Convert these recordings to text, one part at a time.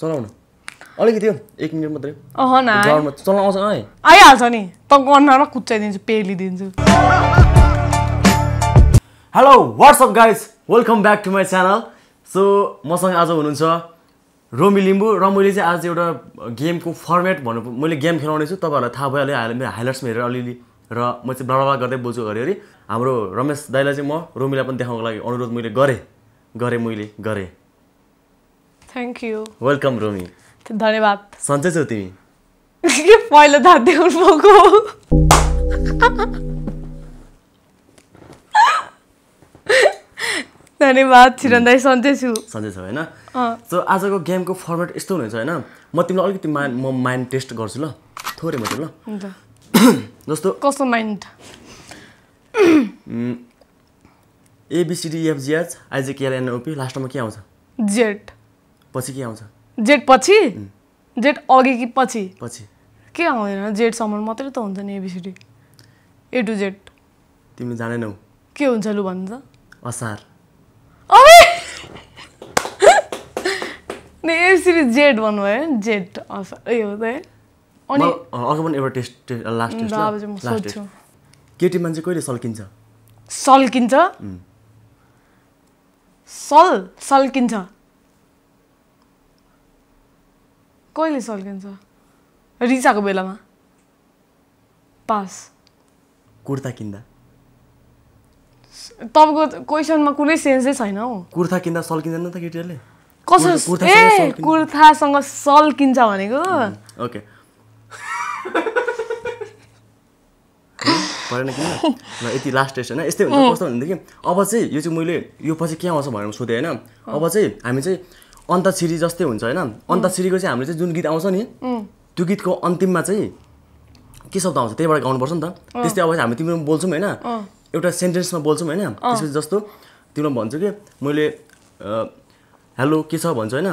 चलाउन। अलिकति हो एक मिनट मात्रै। अह न आउँछ है आइहाल्छ नि। त अनुहारमा कुच्चाइदिन्छु पेलिदिन्छु। Hello what's up guys welcome back to my channel so मसँग आज हुनुहुन्छ रोमी लिम्बू र मैले चाहिँ आज एउटा गेमको फर्मेट भन्नु मैले गेम खेलाउने छु। तपाईँहरूलाई थाहा भइहाल्यो हाल मेरो हाइलाइट्समा हेरेर अलिअलि र म चाहिँ ब्लाब्ला गर्दै बोल्छु घरिघरि हाम्रो रमेश दाईलाई चाहिँ म रोमीलाई पनि देखाउनको लागि अनुरोध मैले गरेँ। गरेँ मैले गरेँ। थ्याङ्क यू वेलकम रोमी धन्यवाद सन्चै छौ तिमी पहिलो धात देखाउनु भएको धन्यवाद छिरन दाई सन्चै छु सन्चै छौ होइन। सो आजको गेमको फर्मेट यस्तो हुनेछ होइन म तिमीलाई अलिकति माइन्ड म माइन्ड टेस्ट गर्छु ल थोरै मात्रै ल जस्तो कस्तो माइन्ड एबिसिडिएफजिएच आइजेकेएलएनओपी लास्टमा के आउँछ जेट पछि के आउँछ? जेट पछि? जेट अघि कि पछि? पछि। के आउँदैन? जेटसम्म मात्रै त हुन्छ नि एबिसिडी ए टु जेट तिमीले जानेनौ। के हुन्छ लु भन्नु त असार एबिसिडी जेट भन्नुभयो नि जेट अस ए हो। त अनि अर्को पनि एउटा टेस्ट लास्ट टेस्ट केटी मान्छे कहिले सल्किन्छ? सल्किन्छ? सल सल्किन्छ। कहिले सल्किन्छ? रिसाको बेलामा? पास। कुर्ता किन्दा। तपाईँको क्वेसनमा कुनै सेन्सै छैन हौ। कुर्ता किन्दा सल्किँदैन त केटीहरूले? कसरी ए। कुर्तासँग सल्किन्छ भनेको। ओके। परेन किन ल यति लास्ट टेस्ट होइन यस्तै हुन्छ। कस्तो भनेदेखि अब चाहिँ यो चाहिँ मैले यो पछि के आउँछ भनेर सोधेँ होइन? अब चाहिँ हामी चाहिँ अन्तछिरी जस्तै हुन्छ होइन? अन्तछिरीको चाहिँ हामीले चाहिँ जुन गीत आउँछ नि त्यो गीतको अन्तिममा चाहिँ के शब्द आउँछ त्यहीबाट गाउनुपर्छ नि त। त्यस्तै अब हामी तिम्रो बोल्छौँ होइन? एउटा सेन्टेन्समा बोल्छौँ होइन? त्यसपछि जस्तो तिम्रो भन्छु कि मैले हेलो के छ भन्छ होइन?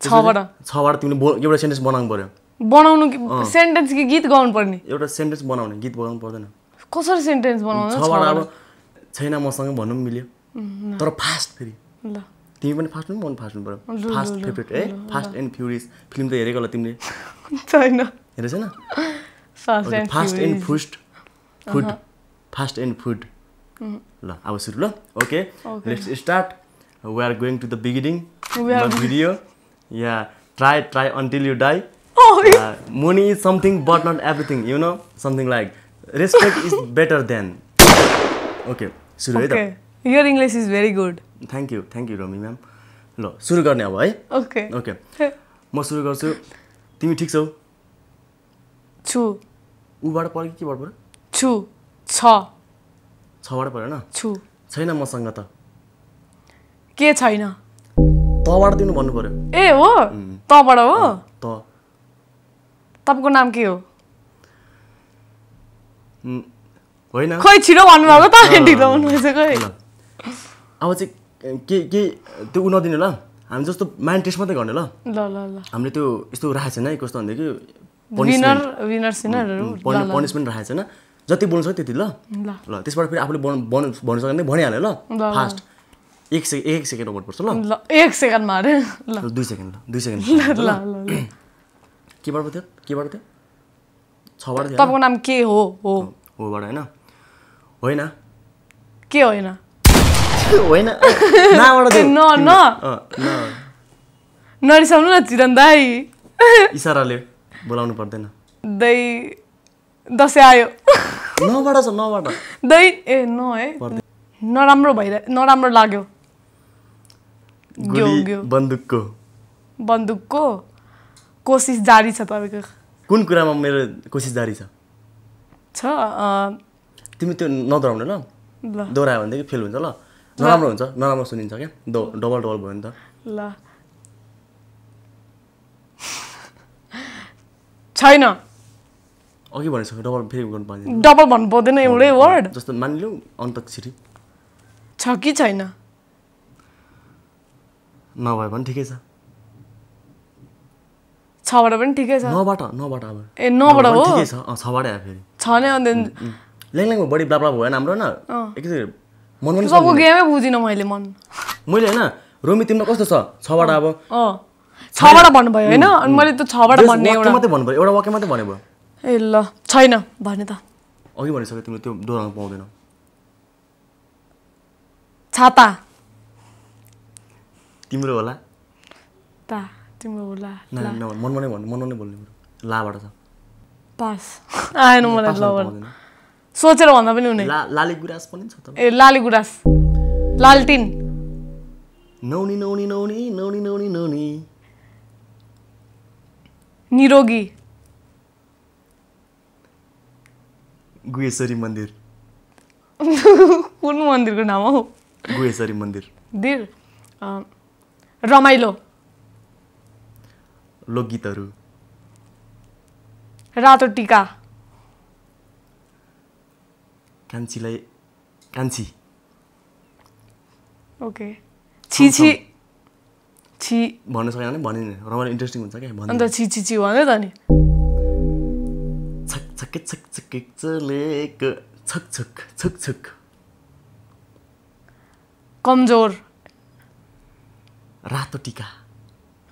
छबाट। तिमीले बोल एउटा सेन्टेन्स बनाउनु पऱ्यो बनाउनु सेन्टेन्स कि गीत गाउनु पर्ने एउटा सेन्टेन्स बनाउने गीत बनाउनु पर्दैन। कसरी सेन्टेन्स बनाउनु? छबाट अब? छैन मसँग भन्नु पनि मिल्यो। तर फास्ट फेरि। ल। तिमी पनि फास्ट पनि मन फास्ट हुनु पऱ्यो फास्ट फेभरेट है फास्ट एन्ड फ्युरिस फिल्म त हेरेको होला तिमीले। छैन हेरेको छैन fast and fast food. Fast and food. ल अब सुरु ल। Okay let's start. We are going to the beginning video yeah try try until you die money is something but not everything you know something like respect is better than okay सुरु है त your English is very good thank you thank you Romi ma'am ल सुरु गर्ने अब है okay okay म सुरु गर्छु तिमी ठिक छौ छु ऊबाट पऱ्यो कि केबाट पऱ्यो छु छ छबाट पऱ्यो होइन छु छैन मसँग त के छैन तबाट दिनु भन्नु पऱ्यो ए हो तबाट हो त तपाईँको नाम के हो होइन खोइ छिटो भन्नुभएको त ढिलो भन्नुभएछ खै ल अब चाहिँ के के त्यो उ नदिने ल। हामी जस्तो माइन्ड टेस्ट मात्रै गर्ने ल। ल ल ल। हामीले त्यो यस्तो राखेको छैन है कस्तो भनेदेखि पनिसमेन्ट राखेको छैन। जति बोल्नु सक्यो त्यति ल। ल। त्यसबाट फेरि आफूले भन्नु सक्यो भने भनिहाल्यो ल। फास्ट एक सेकेन्ड एक सेकेन्ड गर्नुपर्छ ल। ल एक सेकेन्डमा अरे। ल। दुई सेकेन्ड ल दुई सेकेन्ड। ल केबाट पो थियो केबाट थियो छबाट थियो। तपाईँको नाम के हो होबाट होइन? होइन। के होइन? होइन? न नरिसाउनु न चिरन दाई इसाराले बोलाउनु पर्दैन। दै दसैँ आयो। नबाट छ नबाट। दै ए न है। नराम्रो भइरह नराम्रो लाग्यो। ग्यो गोली ग्यो बन्दुकको। बन्दुकको कोसिस जारी छ तपाईँको। कुन कुरामा मेरो कोसिस जारी छ? छ तिमी त्यो नदोहोऱ्याउने ल। दोहोऱ्यायो भनेदेखि फेल हुन्छ ल। नराम्रो हुन्छ नराम्रो सुनिन्छ क्या? डबल डबल भयो नि त। ल। छैन। अघि भनिसक्यो डबल फेरि गर्नु पाइँदैन। डबल भन्नु पाउँदैन एउटै वर्ड जस्तो मानिलिउँ अन्तक्षरी छ कि छैन? नभए पनि ठिकै छ। छबाट पनि ठिकै छ। नबाट नबाट अब ए नबाट हो? ठिकै छ। छबाटै आयो फेरि। छ नै अन्त ल्याङल्याङमा बढी ब्लाब्ला भयो हाम्रो होइन? एकचोटि मन पनि सबको गेमै बुझिनँ मैले मन। मैले होइन रोमी तिम्रो कस्तो छ? छबाट अब। छबाट भन्नुभयो होइन? अनि मैले त्यो छबाट भन्ने एउटा मात्रै भन्नु पऱ्यो एउटा वाक्य मात्रै भन्यो भयो। ए ल छैन भने त। अघि भनिसक्यो तिमीले त्यो दोहोऱ्याउनु पाउँदैन। छाता। तिम्रो होला। ता तिम्रो होला। न ला। न भन्नु मनमा नै बोल्ने। लाबाट छ। पास। आएन मलाई ल। सोचेर भन्दा पनि हुने। लाली गुराँस पनि छ त। ए लाली गुराँस लालटिन। नौनी नौनी नौनी नौनी नौनी नौनी। निरोगी। गुहेश्वरी मन्दिर। कुन मन्दिरको नाम हौ? गुहेश्वरी मन्दिर। दिर। रमाइलो। लोकगीतहरू। रातो टिका। कान्छीलाई कान्छी। ओके। छि छि। छि। भन्न सकेन भने भनिदिनु। रमाइलो इन्ट्रेस्टिङ हुन्छ क्या भन्नु अन्त छि छि छि भन्यो त नि छक छक छक छक चलेको। छक छक छक छक। कमजोर। रातो टिका।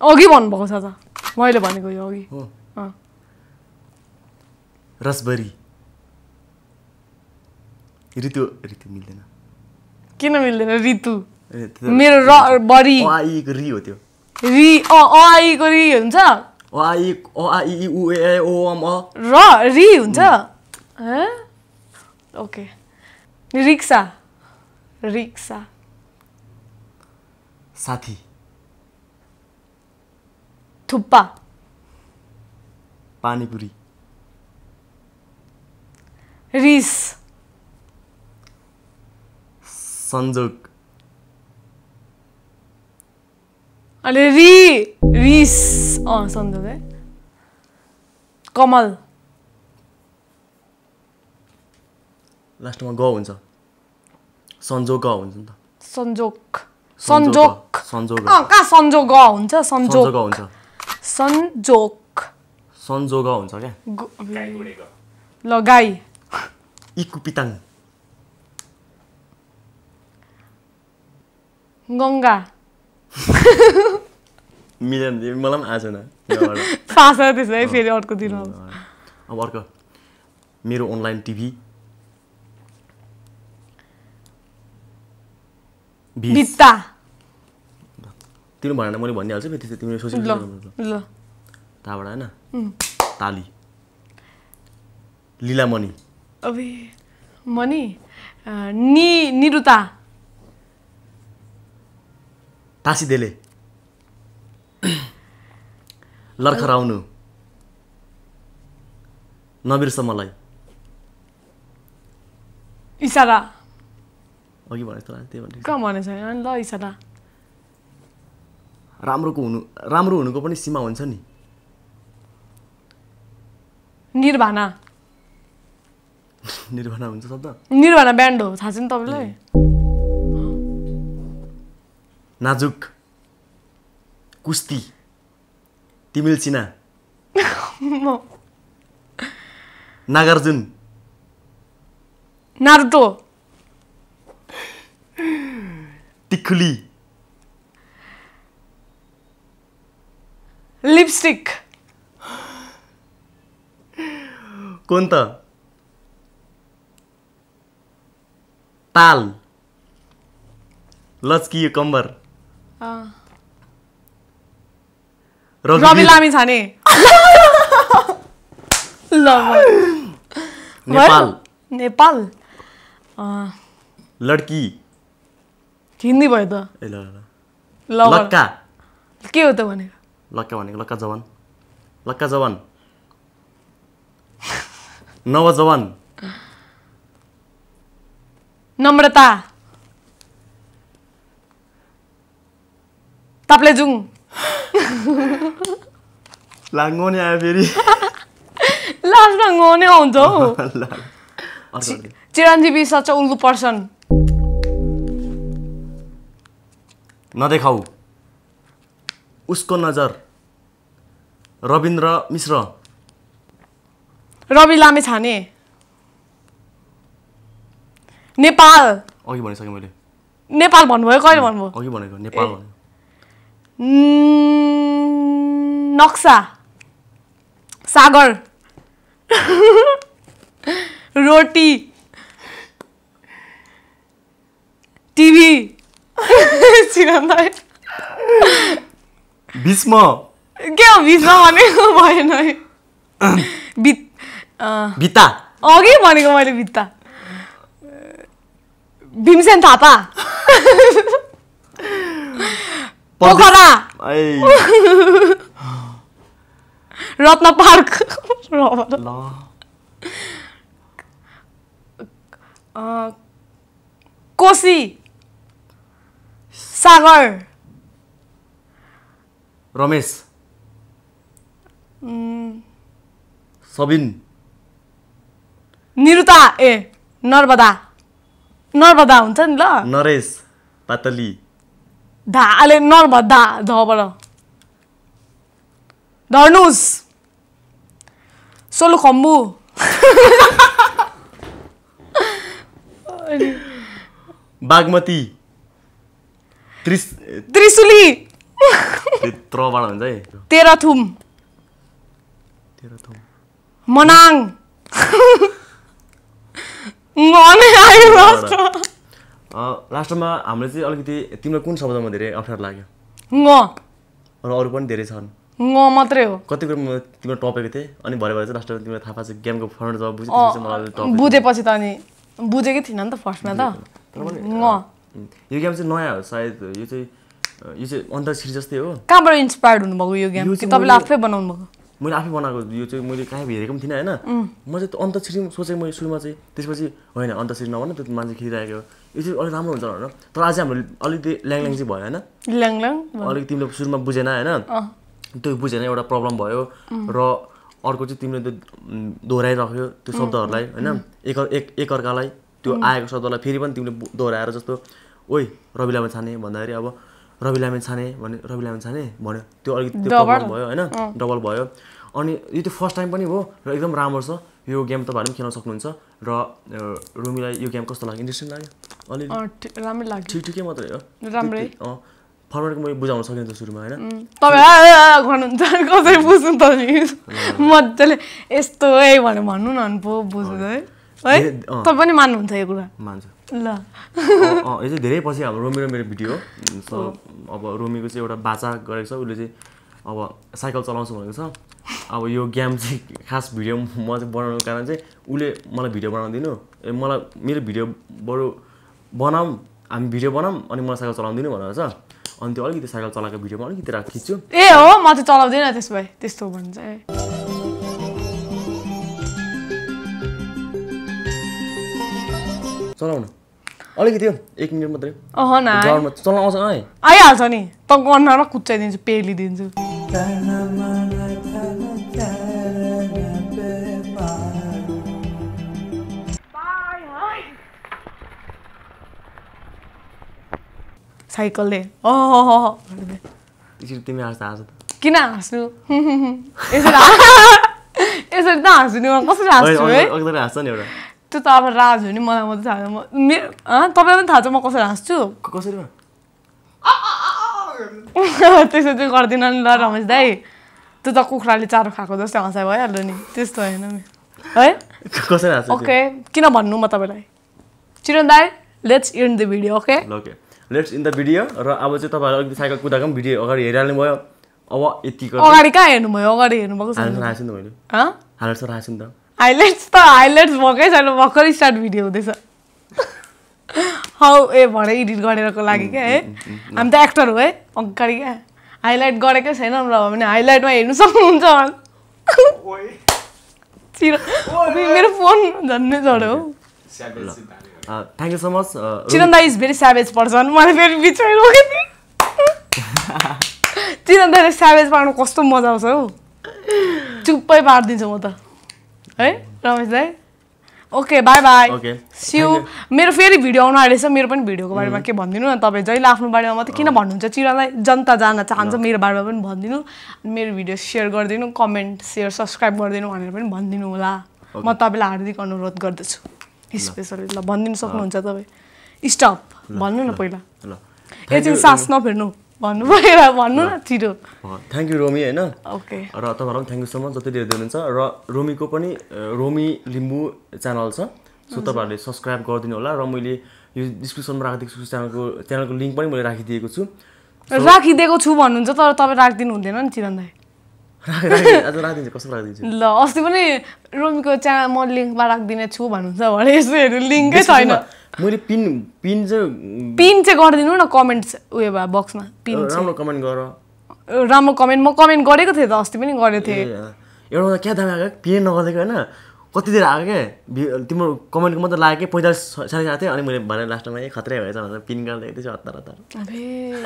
अघि भन्नुभएको छ त। मैले भनेको यो अघि। रसबरी ऋतु ऋतु मिल्दैन। किन मिल्दैन? ऋतु मेरो र बढी अ, आ, इ को रि हो त्यो। रि आइको रि हुन्छ? अ आ, इ अ आ, इ ई, उ ए ओ अम अ। र रि हुन्छ? हँ? ओके। रिक्सा। रिक्सा। साथी। थुप्पा। पानीपुरी। रिस। संजोग। अनि रि रिस। अँ सन्जोग है। कमल। लास्टमा ग हुन्छ। सन्जोग ग हुन्छ नि त। संजोग। संजोग अँ कहाँ संजोग हुन्छ? संजोग। संजोग हुन्छ। संजोग। संजोग हुन्छ क्या? ग- ल गाई। इकुपिताङ गङ्गा मिलेन त्यो मलाई पनि आएन। फाँस त्यसो है फेरि अर्को दिन अब अर्को। मेरो अनलाइन टिभी बित्ता। तिमी भनेर मैले भनिहाल्छु फेरि त्यो तिमीले सोचेर ल ताबाट होइन? ताली। लिलामणि। अबे मनी अ, नि निरुता। टाँसिदेले लर्खराउनु। नबिर्स मलाई। इसारा अघि भने लाग्यो त्यही भने कहाँ भनेछ? अनि ल इसारा राम्रोको हुनु राम्रो हुनुको पनि सीमा हुन्छ नि। निर्भाना। निर्भना हुन्छ शब्द। निर्भाना ब्यान्ड हो थाहा छ नि तपाईँलाई? नाजुक। कुस्ती। तिमिल चिना नागार्जुन। नारुटो टिकुली लिपस्टिक। कोन त ताल। लचकियो कम्बर रवि लामी छाने नेपाल नेपाल लड्की हिन्दी भयो त लक्का के हो त भनेको लक्का भनेको लक्का जवान लक्का जवान नवजवान नम्रता ताप्लेजुङ लाङ्गो नि आयो फेरि लास्टमा गाउने आउँछ हौ। चिरञ्जीवी सच उल्लु पर्सन नदेखाऊ उसको नजर रविन्द्र मिश्र रवि लामे छाने नेपाल अघि भनिसकेँ मैले नेपाल भन्नुभयो कहिले भन्नुभयो अघि भनेको नेपाल नक्सा सागर रोटी टिभी भीष्म के हो बिचमा भनेको भएन है भित्ता अघि भनेको मैले भित्ता भीमसेन थापा पोखरा रत्न पार्क कोशी सागर रमेश सबिन निरुता ए नर्मदा नर्मदा हुन्छ नि ल? नरेश पातली धाले नर्मदा धबाट धर्नुस सोलुखम्बु बागमती त्रिस त्रिशुली हुन्छ है तेह्रथुम मनाङ मनै आयो लास्टमा हामीले चाहिँ अलिकति तिमीलाई कुन शब्दमा धेरै अप्ठ्यारो लाग्यो? ङ। र अरू पनि धेरै छन्। ङ मात्रै हो। कति कुरो म तिम्रो टपेको थिएँ अनि भरे भरे चाहिँ लास्टमा तिमीलाई थाहा पाएको छ गेमको फर्मेट जब बुझेपछि त अनि बुझेकै थिइनँ नि त फर्स्टमा त। ङ। यो गेम चाहिँ नयाँ हो सायद यो चाहिँ यो चाहिँ अन्तक्षरी जस्तै हो। कहाँबाट इन्सपायर्ड हुनुभएको यो गेम? तपाईँले आफै बनाउनु भएको मैले आफै बनाएको यो चाहिँ मैले कहीँ हेरेको पनि थिइनँ होइन? म चाहिँ त्यो अन्तक्षरी सोचेँ मैले सुरुमा चाहिँ त्यसपछि होइन अन्तक्षरी नभन त्यो मान्छे खेलिरहेको यो चाहिँ अलिक राम्रो हुन्छ भनेर। तर आज हाम्रो अलिकति ल्याङ ल्याङ चाहिँ भयो होइन? ल्याङ ल्याङ अलिक तिमीले सुरुमा बुझेन होइन? त्यो बुझेन एउटा प्रब्लम भयो र अर्को चाहिँ तिमीले त्यो दोहोऱ्याइराख्यो त्यो शब्दहरूलाई होइन? एक एक एकअर्कालाई त्यो आएको शब्दलाई फेरि पनि तिमीले दोहोऱ्याएर जस्तो ओइ रवि लामे छाने भन्दाखेरि अब रवि लामे छाने भने रवि लामे छाने भन्यो। त्यो अलिकति त्यो? प्रब्लम भयो होइन? डबल भयो। अनि यो त्यो फर्स्ट टाइम पनि हो र एकदम राम्रो छ। यो गेम तपाईँहरूले पनि खेल्न सक्नुहुन्छ र रुमीलाई यो गेम कस्तो लाग्यो? इन्ट्रेस्टिङ लाग्यो? अलिअलि अँ, ठि- राम्रै लाग्यो। ठिक ठिकै मात्रै हो। राम्रै। फर्मेटको मैले बुझाउन सकिन्छ सुरुमा होइन? तपाईँ गर्नुहुन्छ कसरी बुझ्नु त मजाले यस्तो है भने भन्नु न पो बुझ्नु है। तपाईँ पनि मान्नुहुन्छ यो कुरा? मान्छु। ल। यो चाहिँ धेरै पछि हाम्रो रोमी र मेरो भिडियो। हो सो अब रोमीको चाहिँ एउटा बाचा गरेको छ उसले चाहिँ अब साइकल चलाउँछु भनेको छ। अब यो गेम चाहिँ खास भिडियो म चाहिँ बनाउनुको कारण चाहिँ उसले मलाई भिडियो बनाउनु दिनु ए मलाई मेरो भिडियो बरु बनाऊँ हामी भिडियो बनाऊँ अनि मलाई साइकल चलाउनु दिनु भनेर छ। अनि त्यो अलिकति साइकल चलाएको भिडियोमा अलिकति राख खिच्छु ए हो म चाहिँ चलाउँदिनँ त्यसो भए त्यस्तो भन्छ। चलाउनु। अलिकति हो एक मिनट मात्रै। अह न आउँछ आएँ आइहाल्छ नि। त गन्नामा कुच्चाइदिन्छु पेलिदिन्छु। साइकलले। अह त्यसरी तिमी हाँस्दा हाँस किन हाँस्नु? यसरी यसरी त हाँस्नु कसरी हाँस्छु है? हाँस्छ नि एउटा। त्यो त अब राज हो नि मलाई मात्रै थाहा छ म मेरो तपाईँलाई पनि थाहा छ म कसरी हाँस्छु क- कसरी वा? त्यसो चाहिँ गर्दिनँ नि ल रमेश दाई त्यो त कुखुराले चारो खाएको जस्तै हँसाइ भइहाल्यो नि त्यस्तो होइन नि है कसरी? ओके किन भन्नु म तपाईँलाई चिरन दाई let's end the video okay okay let's end the video र अब चाहिँ तपाईँहरू अलिकति साइकल कुदाएको पनि भिडियो अगाडि हेरिहाल्नु भयो अब यतिको अगाडि कहाँ हेर्नुभयो अगाडि हेर्नुभएको हालेर छु नि त मैले हँ हालेर छु नि त हाइलाइट्स त हाइलाइट्स भएकै छैन भर्खरै स्टार्ट भिडियो हुँदैछ हौ ए भरे एडिट गरेरको लागि क्या है हामी त एक्टर हो है अगाडि क्या हाइलाइट गरेकै छैन र भने हाइलाइटमा हेर्नु सक्नुहुन्छ मेरो फोन झन्नै झऱ्यो हौ thank you so much Chiran दाई इज भेरी स्याभेज पर्सन मलाई फेरि बिचमै रोक्यो नि चिरन दाईले स्याभेज पार्नु कस्तो मजा आउँछ हौ चुप्पै पारिदिन्छु म त है रमेश दाई ओके बाई बाई ओके सिउ मेरो फेरि भिडियो आउनु आँटेछ मेरो पनि भिडियोको बारेमा के भनिदिनु न तपाईँ जहिले आफ्नो बारेमा मात्रै किन भन्नुहुन्छ चिरनलाई जनता जान चाहन्छ मेरो बारेमा पनि भनिदिनु मेरो भिडियो सेयर गरिदिनु कमेन्ट सेयर सब्सक्राइब गरिदिनु भनेर पनि भनिदिनु होला म तपाईँलाई हार्दिक अनुरोध गर्दछु स्पेसली ल भनिदिनु सक्नुहुन्छ तपाईँ स्टप भन्नु न पहिला एकछिन सास नफेर्नु भन्नु पऱ्यो भन्नु न छिटो थ्याङ्क यू रोमी होइन? ओके र तपाईँहरूलाई पनि थ्याङ्क यू सो मच जति धेरै हुनुहुन्छ र रोमीको पनि रोमी लिम्बू च्यानल छ। सो तपाईँहरूले सब्सक्राइब गरिदिनु होला। र मैले यो डिस्क्रिप्सनमा राखिदिएको छु च्यानलको च्यानलको लिङ्क पनि मैले राखिदिएको छु। राखिदिएको छु भन्नुहुन्छ तर तपाईँ राखिदिनु हुँदैन नि चिरन ल अस्ति पनि रोमीको च्यानल म लिङ्कमा राखिदिने छु भन्नुहुन्छ भने यसो हेर्नु लिङ्कै छैन। मैले पिन पिन चाहिँ पिन चाहिँ गरिदिनु न कमेन्ट उयो भए बक्समा पिन राम्रो कमेन्ट गर। राम्रो कमेन्ट म कमेन्ट गरेको थिएँ त अस्ति पनि गरेको थिएँ। एउटा क्या दामी पिएन नगरेको होइन? कति धेरै आएको क्या तिम्रो कमेन्टको मात्रै लाग्यो कि पैँतालिस साढे थियो? अनि मैले भने लास्टमा ए खत्रै भएछ भनेर पिन गरिदिएको थिएँ हतार हतार अबे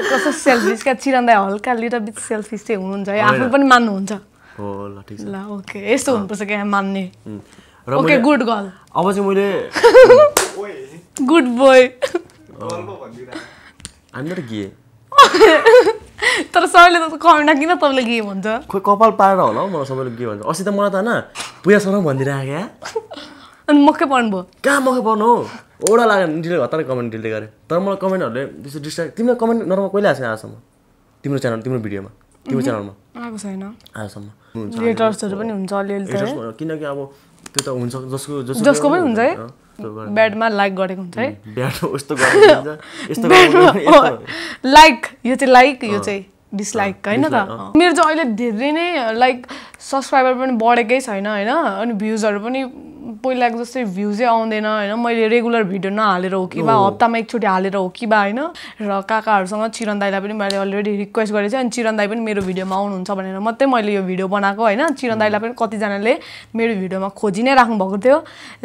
कस्तो सेल्फिस क्या? चिरन्दा हल्का लिटर बिच सेल्फिस चाहिँ हुनुहुन्छ है आफू पनि मान्नुहुन्छ। हो ल ठिक छ। ल ओके यस्तो हुनुपर्छ क्या मान्ने। र ओके गुड गर्ल अब चाहिँ मैले गुड बोय हामी त गे तर सबैले त कमेन्टमा किन तपाईँले के भन्छ खोइ कपाल पारेर होला हौ मलाई सबैले के भन्छ अस्ति त मलाई त होइन पूजा शर्मा भनिदिरहेको क्या अनि मकै पर्नुभयो कहाँ मकै पर्नु हो ओडा लाग्यो डिलिट हतारै कमेन्ट डिलिट गरेँ तर मलाई कमेन्टहरूले त्यस्तो डिस्ट्राक्ट तिमीलाई कमेन्ट नरमा कहिले आएको छैन आजसम्म तिम्रो च्यानल तिम्रो भिडियोमा तिम्रो च्यानलमा आएको छैन आजसम्म लेटर्सहरू पनि हुन्छ किनकि अब त्यो त हुन्छ जसको जसको पनि हुन्छ है। ब्याडमा लाइक गरेको हुन्छ है? लाइक यो चाहिँ लाइक यो चाहिँ डिसलाइक होइन त? मेरो चाहिँ अहिले धेरै नै लाइक सब्सक्राइबर पनि बढेकै छैन होइन? अनि भ्युजहरू पनि पहिलाको जस्तै भ्युजै आउँदैन होइन मैले रेगुलर भिडियो नहालेर हो कि बा हप्तामा एकचोटि हालेर हो कि बा होइन र काकाहरूसँग चिरन दाईलाई पनि मैले अलरेडी रिक्वेस्ट गरेको थिएँ अनि चिरन दाई पनि मेरो भिडियोमा आउनुहुन्छ भनेर मात्रै मैले यो भिडियो बनाएको होइन चिरन दाईलाई पनि कतिजनाले मेरो भिडियोमा खोजी नै राख्नु भएको थियो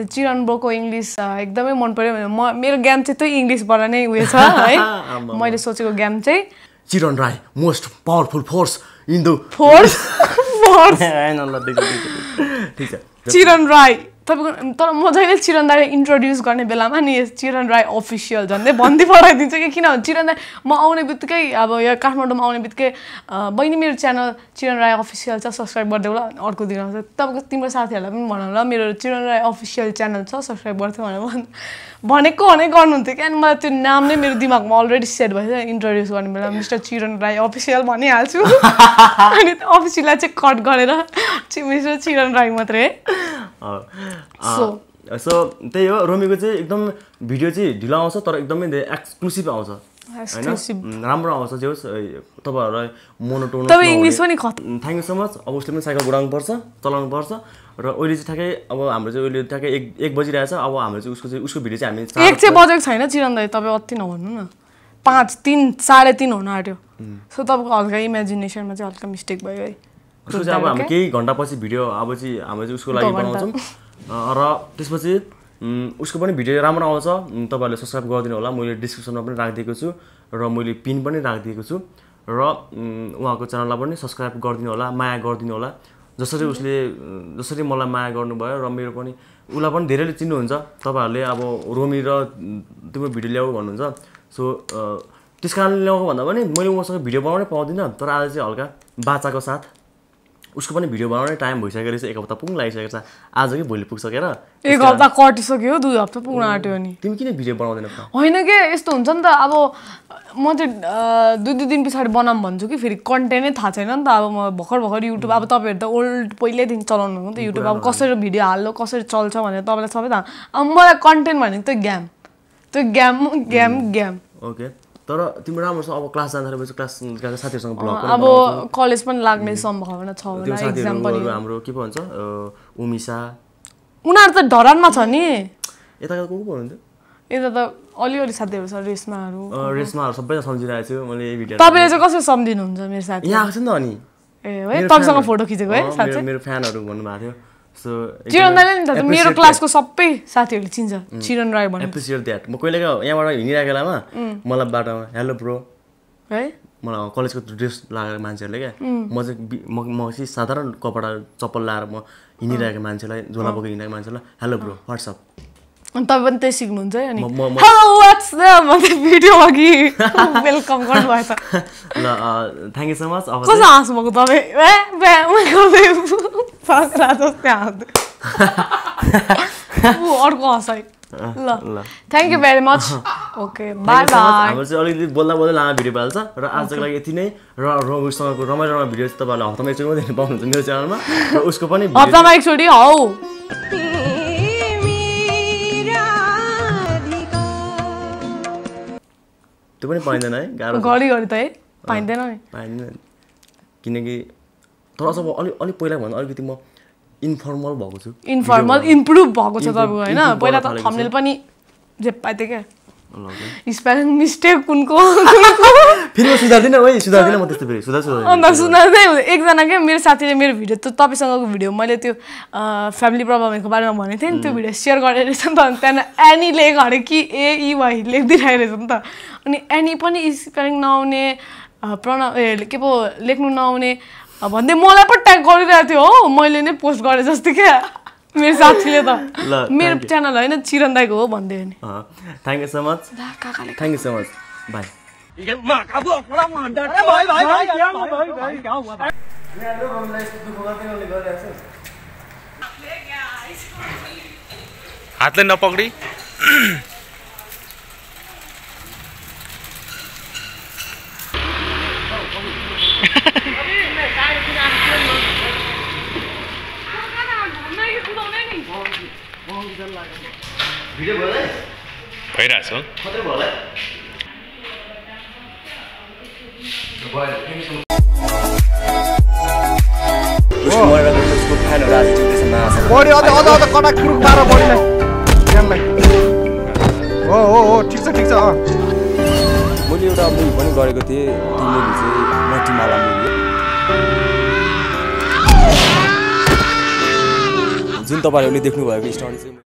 चिरन ब्रोको इङ्ग्लिस एकदमै मन पऱ्यो म मेरो ज्ञान चाहिँ त्यही इङ्ग्लिसबाट नै उयो छ है मैले सोचेको गेम चाहिँ Chiran Rai most powerful force in the force force ठिक छ चिरन राई तपाईँको तर म जहिले चिरन दाई इन्ट्रोड्युस गर्ने बेलामा नि चिरन राई अफिसियल झन्डै भन्दै पठाइदिन्छु कि किनभने चिरन राई म आउने बित्तिकै अब यहाँ काठमाडौँमा आउने बित्तिकै बहिनी मेरो च्यानल चिरन राई अफिसियल छ सब्सक्राइब गरिदेऊ ल। अर्को दिन आउँछ तपाईँको तिम्रो साथीहरूलाई पनि भनौँ ल मेरो चिरन राई अफिसियल च्यानल छ सब्सक्राइब गर्थ्यो भनेर भन्- भनेको भने गर्नुहुन्थ्यो क्या। अनि मलाई त्यो नाम नै मेरो दिमागमा अलरेडी सेट भएछ इन्ट्रोड्युस गर्ने बेला। Mister Chiran Rai official भनिहाल्छु। अनि अफिसियललाई चाहिँ कट गरेर चाहिँ मिस्टर चिरन राई मात्रै है। So. सो त्यही हो। रोमीको चाहिँ एकदम भिडियो चाहिँ ढिलो आउँछ तर एकदमै धेरै एक्सक्लुसिभ आउँछ. होइन? राम्रो आउँछ जे होस् तपाईँहरूलाई मोनोटोन तपाईँ इङ्ग्लिस पनि थ्याङ्क यू सो मच अब उसले पनि साइकल कुदाउनु पर्छ चलाउनु पर्छ र अहिले चाहिँ ठ्याक्कै अब हाम्रो चाहिँ अहिले ठ्याक्कै एक एक बजिरहेछ। अब हाम्रो चाहिँ उसको चाहिँ उसको भिडियो चाहिँ हामी एक चाहिँ बजेको छैन चिरन दाई तपाईँ अति नभन्नु न। पाँच तिन साढे तिन हुन आँट्यो। सो तपाईँको हल्का इमेजिनेसनमा चाहिँ हल्का मिस्टेक भयो है। उसको चाहिँ अब हामी केही घन्टापछि भिडियो अब चाहिँ हामीले चाहिँ उसको लागि बनाउँछौँ। र त्यसपछि उसको पनि भिडियो राम्रो आउँछ। तपाईँहरूले सब्सक्राइब गरिदिनु होला। मैले डिस्क्रिप्सनमा पनि राखिदिएको छु र मैले पिन पनि राखिदिएको छु र उहाँको च्यानललाई पनि सब्सक्राइब गरिदिनु होला माया गरिदिनु होला। जसरी उसले जसरी मलाई माया गर्नुभयो र मेरो पनि उसलाई पनि धेरैले चिन्नुहुन्छ। तपाईँहरूले अब रोमी र तिम्रो भिडियो ल्याऊ भन्नुहुन्छ। सो त्यस कारणले ल्याएको भन्दा पनि मैले उहाँसँग भिडियो बनाउनै पाउँदिनँ। तर आज चाहिँ हल्का बाचाको साथ। उसको पनि भिडियो बनाउने टाइम भइसकेको रहेछ एक हप्ता पुग्न लागिसकेको छ। आज कि भोलि पुग्सकेर एक हप्ता कटिसक्यो दुई हप्ता पुग्न आँट्यो नि तिमी किन भिडियो बनाउँदैन त होइन के यस्तो हुन्छ नि त अब म चाहिँ दुई दुई दिन पछाडि बनाऊँ भन्छु कि फेरि कन्टेन्टै थाहा छैन नि त अब म भर्खर भर्खर युट्युब अब तपाईँहरू त ओल्ड पहिल्यैदेखि चलाउनु भएको नि त युट्युब अब कसरी भिडियो हाल्नु कसरी चल्छ भनेर तपाईँलाई सबै थाहा अब मलाई कन्टेन्ट भनेको त्यो गेम। त्यो गेम गेम गेम। ओके। तर तिम्रो राम्रो छ अब क्लास जाँदा क्लास साथीहरूसँग ब्लग अब कलेज पनि लाग्ने सम्भावना छ हाम्रो के भन्छ अ, उमिसा। उनीहरू त धरानमा छ नि। यता को को हुनुहुन्थ्यो? यता त अलिअलि साथीहरू छ रेसमाहरू रेसमाहरू सबैजना सम्झिरहेको छु मैले भिडियो तपाईँले चाहिँ कसरी सम्झिनुहुन्छ मेरो साथी? यहाँ आएको छ नि त अनि। ए है तपाईँसँग फोटो खिचेको है मेरो फ्यानहरू भन्नुभएको थियो। सो राईले नि त मेरो क्लासको सबै साथीहरूले चिन्छ चिरन राई भन्ने एप्रिसिएट द्याट म कहिले यहाँबाट हिँडिरहेको बेलामा मलाई बाटोमा हेलो ब्रो है मलाई कलेजको ड्रेस लगाएको मान्छेहरूले क्या म चाहिँ म म चाहिँ साधारण कपडा चप्पल लाएर म हिँडिरहेको मान्छेलाई झोला बोकेर हिँडेको मान्छेलाई हेलो ब्रो वाट्सएप अनि तपाईँ पनि त्यही सिक्नुहुन्छ है अनि भिडियो अघि वेलकम गर्नुभएछ ल थ्याङ्क यू सो मच अब कसो हाँस्नु भएको तपाईँ पाखरा जस्तै हाँस्दै ऊ अर्को हँसाइ ल ल। Thank you very much okay bye bye हाम्रो चाहिँ अलिकति बोल्दा बोल्दै लामो भिडियो पाल्छ र आजको लागि यति नै र रमेशसँगको रमाइलो रमाइलो भिडियो चाहिँ तपाईँहरूले हप्तामा एकचोटि मात्रै हेर्नु पाउनुहुन्छ मेरो च्यानलमा र उसको पनि हप्तामा एकचोटि हौ त्यो पनि पाइँदैन है गाह्रो। घरिघरि त है पाइँदैन नि पाइँदैन किनकि तर अब अलिक अलिक पहिला भन्दा अलिकति म इन्फर्मल भएको छु। इन्फर्मल इम्प्रुभ भएको छ तपाईँको होइन? पहिला त थम्नेल पनि जे पाइथ्यो क्या। स्पेलिङ मिस्टेक कुनको? फेरि म सुधार्दिनँ है सुधार्दिनँ म त्यस्तो फेरि। सुधार सुधार अन्त एकजना क्या मेरो साथीले मेरो भिडियो त तपाईँसँगको भिडियो मैले त्यो फ्यामिली प्रब्लमहरूको बारेमा भनेको थिएँ नि त्यो भिडियो सेयर गरेर रहेछ नि त। अनि त्यहाँदेखि एनी लेख अरे कि ए इ वाइ लेखिदिइरहेको रहेछ नि त। अनि एनी पनि स्पेलिङ नआउने प्रण ए के पो लेख्नु नआउने भन्दै मलाई पो ट्याग गरिरहेको थियो हो मैले नै पोस्ट गरेँ जस्तो क्या। मेरो साथीले त। ल, मेरो. च्यानल होइन चिरन दाईको हो भन्दै नि। Thank you so much thank you so much bye हातले नपक्री। भइरहेछ बढी अझ अझ अझ कुरुक बढीलाई हो हो हो ठिक छ ठिक छ मैले एउटा मुभी पनि गरेको थिएँ त्यो मुभी चाहिँ मटिमाला मुभी जुन तपाईँहरूले देख्नुभएको स्टोरी चाहिँ